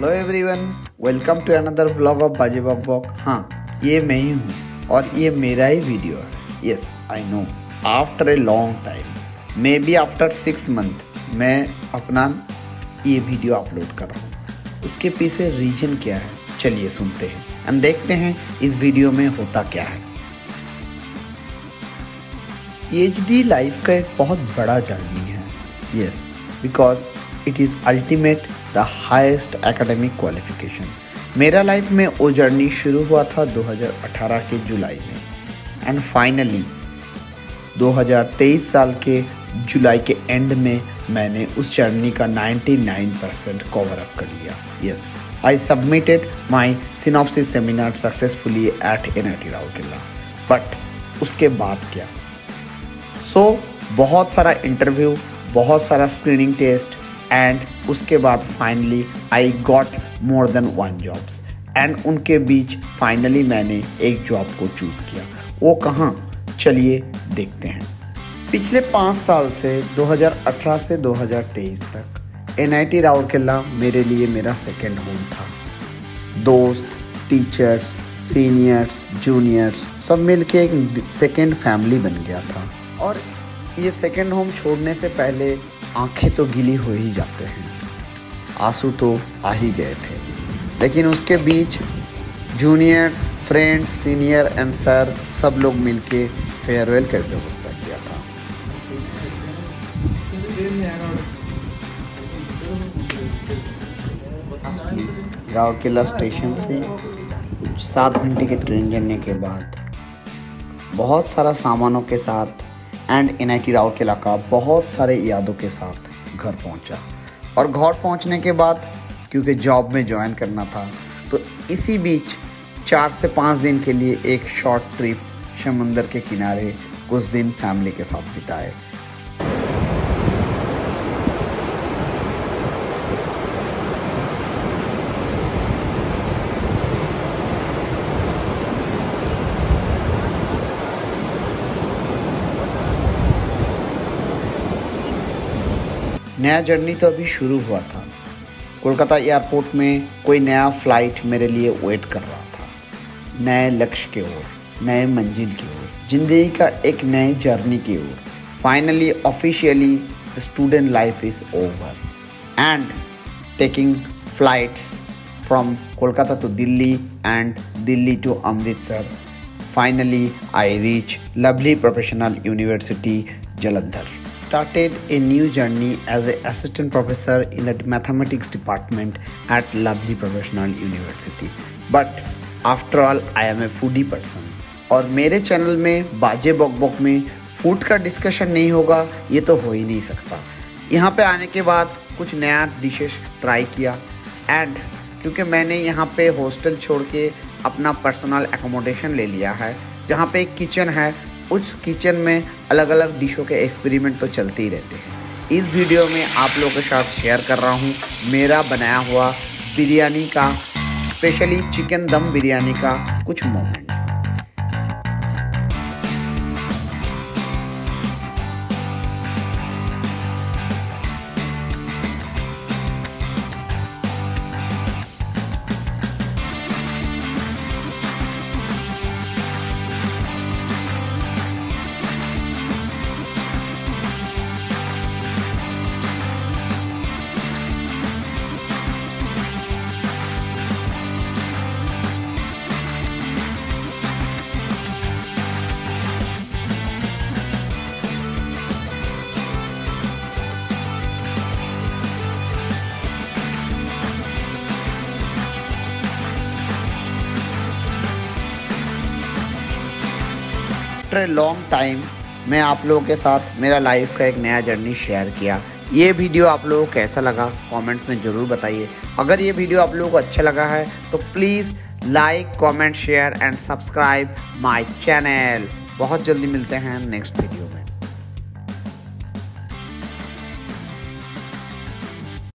Hello everyone welcome to another vlog of बाजी बॉक बॉक हाँ ये मैं ही हूँ और ये मेरा ही वीडियो है। Yes I know after a long time maybe after six month मैं अपना ये वीडियो अपलोड कर रहा हूँ। उसके पीछे रीजन क्या है? चलिए सुनते हैं। एंड देखते हैं इस वीडियो में होता क्या है। एच डी लाइफ का एक बहुत बड़ा जर्नी है। Yes because it is ultimate the highest academic qualification. मेरा लाइफ में वो जर्नी शुरू हुआ था 2018 के जुलाई में। एंड फाइनली 2023 साल के जुलाई के एंड में मैंने उस जर्नी का 99 परसेंट कवर अप कर लिया। Yes I submitted my synopsis seminar successfully at N I T Rourkela but उसके बाद क्या? सो so, बहुत सारा इंटरव्यू बहुत सारा स्क्रीनिंग टेस्ट एंड उसके बाद finally I got more than one jobs and उनके बीच फाइनली मैंने एक जॉब को चूज़ किया. वो कहाँ? चलिए देखते हैं. पिछले पाँच साल से 2018 से 2023 तक एन आई टी राउरकेला मेरे लिए मेरा सेकेंड होम था. दोस्त टीचर्स सीनियर्स जूनियर्स सब मिलके एक सेकेंड फैमिली बन गया था. और ये सेकेंड होम छोड़ने से पहले आँखें तो गिली हो ही जाते हैं। आँसू तो आ ही गए थे। लेकिन उसके बीच juniors friends senior and sir सब लोग मिलके फेयरवेल का व्यवस्था किया था। राउरकेला स्टेशन से सात घंटे के ट्रेन जर्नी के बाद बहुत सारा सामानों के साथ एंड एन आई के राउरकेला का बहुत सारे यादों के साथ घर पहुँचा। और घर पहुँचने के बाद, क्योंकि जॉब में ज्वाइन करना था तो इसी बीच चार से पाँच दिन के लिए एक शॉर्ट ट्रिप समंदर के किनारे कुछ दिन फैमिली के साथ बिताए। नया जर्नी तो अभी शुरू हुआ था। कोलकाता एयरपोर्ट में कोई नया फ़्लाइट मेरे लिए वेट कर रहा था। नए लक्ष्य के ओर, नए मंजिल की ओर, ज़िंदगी का एक नए जर्नी की ओर। Finally officially student life is over and taking flights from Kolkata to Delhi and Delhi to Amritsar finally I reach Lovely Professional University Jalandhar started a new journey as an assistant professor in the mathematics department at Lovely Professional University. But after all, I am a foodie person. और मेरे channel में बाजे बॉक बॉक में food का discussion नहीं होगा ये तो हो ही नहीं सकता यहाँ पे आने के बाद कुछ नया डिशेस ट्राई किया एंड क्योंकि मैंने यहाँ पे हॉस्टल छोड़ के अपना पर्सनल एकोमोडेशन ले लिया है जहाँ पे एक किचन है उस किचन में अलग अलग डिशों के एक्सपेरिमेंट तो चलते ही रहते हैं। इस वीडियो में आप लोगों के साथ शेयर कर रहा हूँ मेरा बनाया हुआ बिरयानी का स्पेशली चिकन दम बिरयानी का कुछ moments after a long time मैं आप लोगों के साथ मेरा लाइफ का एक नया जर्नी शेयर किया। ये वीडियो आप लोगों को कैसा लगा? कमेंट्स में ज़रूर बताइए। अगर ये वीडियो आप लोगों को अच्छा लगा है तो please like comment share and subscribe my channel बहुत जल्दी मिलते हैं नेक्स्ट वीडियो